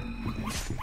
Yeah.